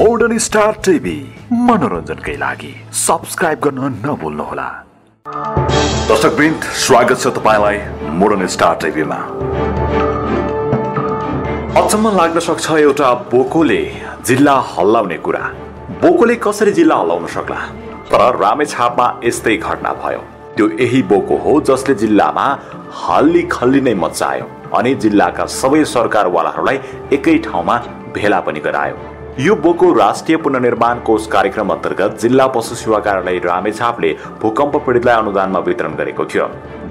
Modern star TV मनोरञ्जनकै लागि subscribe गर्न नभुल्नुहोला। दर्शकवृन्द स्वागत छ तपाईँलाई मोडर्न स्टार टिभीमा अचम्म लाग्न सक्छ एउटा बोकोले जिल्ला हल्लाउने कुरा। बोकोले कसरी जिल्ला हल्लाउन सक्ला? तर रामेछापमा यस्तै घटना भयो। त्यो यही बोको हो जसले जिल्लामा हल्ली खल्ली नै मचायो अनि जिल्लाका सबै सरकारवालाहरूलाई एकै ठाउँमा भेला पनि गरायो। यो बोको राष्ट्रिय पुनर्निर्माण कोष कार्यक्रम अन्तर्गत जिल्ला पशु सेवा कार्यालय रामेछापले भूकम्प पीडितलाई अनुदानमा वितरण गरेको थियो।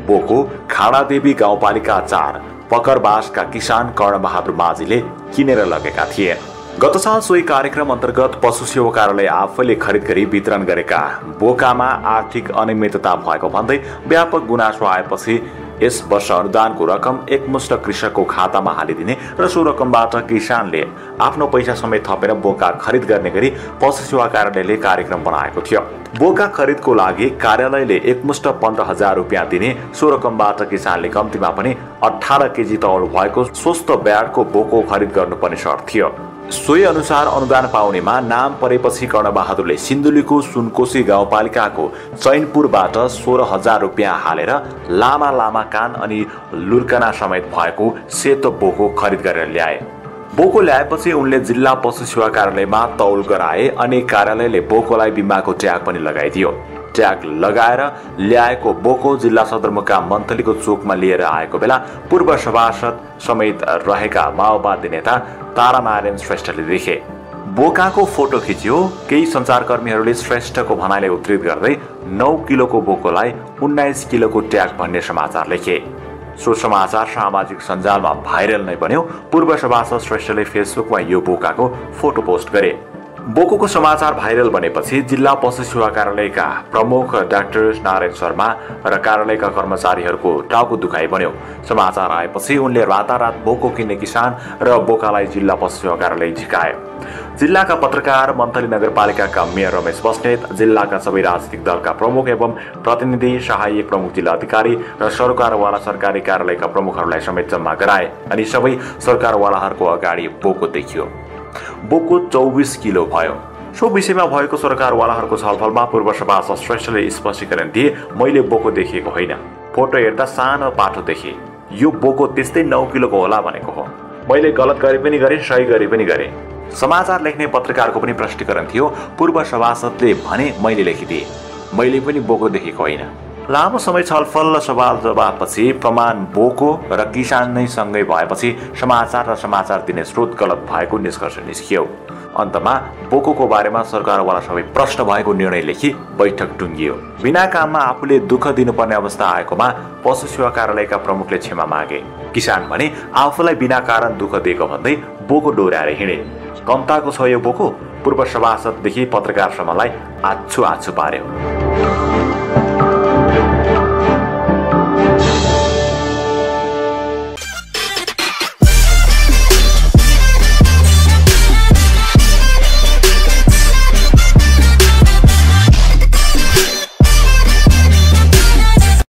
बोको खाडादेवी गाउँपालिका चार पकरबासका किसान कर्णबहादुर माझीले किनेर लगेका थिए। गत साल सोही कार्यक्रम अन्तर्गत पशु सेवा कार्यालय आफैले खरिद गरी वितरण गरेका बोकामा आर्थिक अनियमितता भएको भन्दै व्यापक गुनासो आएपछि यस वर्ष अनुदानको रकम एकमुष्ट कृषकको खातामा हालिदिने र सो रकमबाट किसानले आफ्नो पैसा समेत थपेर बोका खरिद गर्ने गरी पशु सेवा कार्यालयले कार्यक्रम बनाएको थियो। बोका खरिदको लागि कार्यालयले एकमुष्ट पन्ध्र हजार रुपियाँ दिने सो रकमबाट किसानले कम्तीमा पनि अठार केजी तौल भएको स्वस्थ ब्याडको बोको खरिद गर्नुपर्ने शर्त थियो। सोही अनुसार अनुदान पाउनेमा नाम परेपछि कर्णबहादुरले सिन्धुलीको सुनकोशी गाउँपालिकाको चैनपुरबाट सोह्र हजार रुपियाँ हालेर लामा लामा कान अनि लुर्कना समेत भएको सेतो बोको खरिद गरेर ल्याए। बोको ल्याएपछि उनले जिल्ला पशु सेवा कार्यालयमा तौल गराए अनि कार्यालयले बोकोलाई बिमाको ट्याग पनि लगाइदियो। ट्याग लगाएर ल्याएको बोको जिल्ला सदरमुकाम मन्थलीको चोकमा लिएर आएको बेला पूर्व सभासद समेत रहेका माओवादी नेता तारानारायण श्रेष्ठले देखे। बोकाको फोटो खिच्यो। केही सञ्चारकर्मीहरूले श्रेष्ठको भनाइले उद्धृत गर्दै नौ किलोको बोकोलाई उन्नाइस किलोको ट्याग भन्ने समाचार लेखे। सो समाचार सामाजिक सञ्जालमा भाइरल नै बन्यो। पूर्व सभासद श्रेष्ठले फेसबुकमा यो बोकाको फोटो पोस्ट गरे। बोकोको समाचार भाइरल बनेपछि जिल्ला पशु सेवा कार्यालयका प्रमुख डाक्टर नारायण शर्मा र कार्यालयका कर्मचारीहरूको टाउको दुखाइ बन्यो। समाचार आएपछि उनले रातारात बोको किन्ने किसान र बोकालाई जिल्ला पशु सेवा कार्यालय झिकाए। जिल्लाका पत्रकार मन्थली नगरपालिकाका मेयर रमेश बस्नेत जिल्लाका सबै राजनीतिक दलका प्रमुख एवं प्रतिनिधि सहायक प्रमुख जिल्ला अधिकारी र सरकारवाला सरकारी कार्यालयका प्रमुखहरूलाई समेत जम्मा गराए अनि सबै सरकारवालाहरूको अगाडि बोको देखियो। बोको चौबिस किलो भयो। सो विषयमा भएको सरकारवालाहरूको छलफलमा पूर्व सभासद श्रेष्ठले स्पष्टीकरण दिए मैले बोको देखेको होइन। फोटो हेर्दा सानो पाठो देखेँ। यो बोको त्यस्तै नौ किलोको होला भनेको हो। मैले गलत गरे पनि गरेँ सही गरे पनि गरेँ। समाचार लेख्ने पत्रकारको पनि प्रष्टीकरण थियो। पूर्व सभासदले भने मैले लेखिदिएँ। मैले पनि बोको देखेको होइन। लामो समय छलफल र सवाल जवाबपछि प्रमाण बोको र किसान नै सँगै भएपछि समाचार र समाचार दिने स्रोत गलत भएको निष्कर्ष निस्कियो। अन्तमा बोकोको बारेमा सरकारवाला सबै प्रश्न भएको निर्णय लेखी बैठक टुङ्गियो। बिना काममा आफूले दुःख दिनुपर्ने अवस्था आएकोमा पशु सेवा कार्यालयका प्रमुखले क्षमा मागे। किसान भने आफूलाई बिना कारण दुःख दिएको भन्दै बोको डोर्याएर हिँडे। कम्ताको छ यो बोको। पूर्व सभासददेखि पत्रकारसम्मलाई आछु आछु पार्यो।